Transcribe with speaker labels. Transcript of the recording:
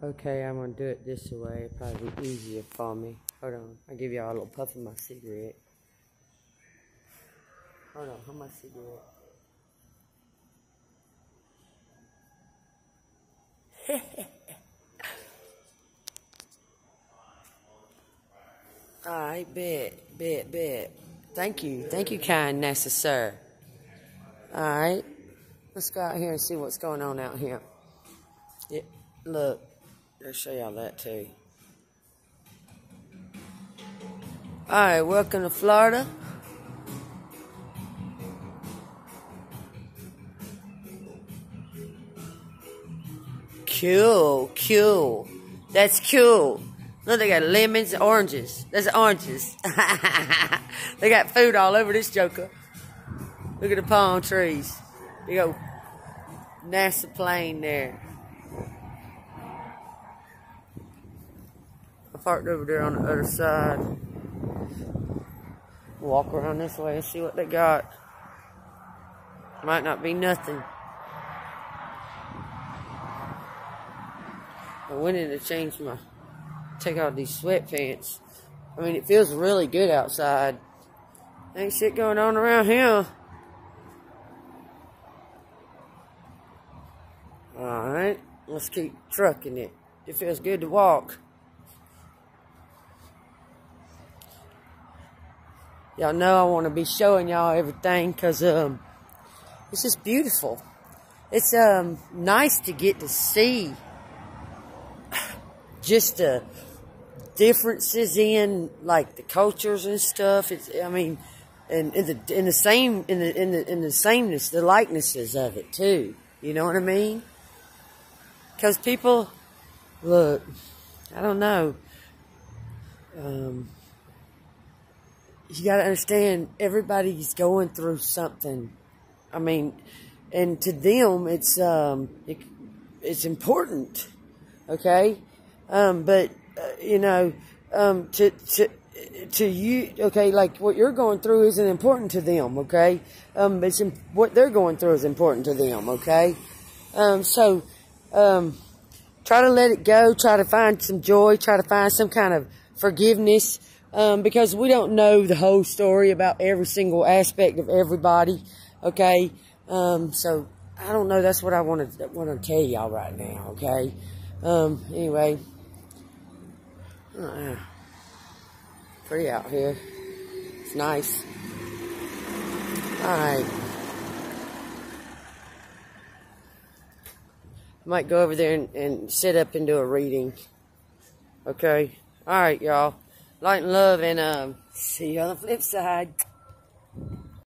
Speaker 1: Okay, I'm gonna do it this way. It'll probably be easier for me. Hold on. I'll give y'all a little puff of my cigarette. Hold on, how my cigarette? I bet, bet, bet. Thank you. Thank you, kind sir. Alright. Let's go out here and see what's going on out here. Yeah, look. I'll show y'all that too. Alright, welcome to Florida. Cool, cool. That's cool. Look, they got lemons, and oranges. That's oranges. they got food all over this joker. Look at the palm trees. You go NASA plane there. Parked over there on the other side. Walk around this way and see what they got. Might not be nothing. I went in to change my, take out these sweatpants. I mean, it feels really good outside. Ain't shit going on around here. Alright, let's keep trucking it. It feels good to walk. Y'all know I want to be showing y'all everything because um, it's just beautiful. It's um nice to get to see just the differences in like the cultures and stuff. It's I mean, and in the in the same in the in the in the sameness, the likenesses of it too. You know what I mean? Because people, look, I don't know. Um, you got to understand everybody's going through something. I mean, and to them, it's um, it, it's important, okay. Um, but uh, you know, um, to to to you, okay, like what you're going through isn't important to them, okay. Um, it's what they're going through is important to them, okay. Um, so, um, try to let it go. Try to find some joy. Try to find some kind of forgiveness um, because we don't know the whole story about every single aspect of everybody. Okay, um, so I don't know. That's what I want to want to tell y'all right now. Okay. Um, anyway, uh, pretty out here. It's nice. All right. I might go over there and, and sit up and do a reading. Okay. All right, y'all love, and um, see you on the flip side.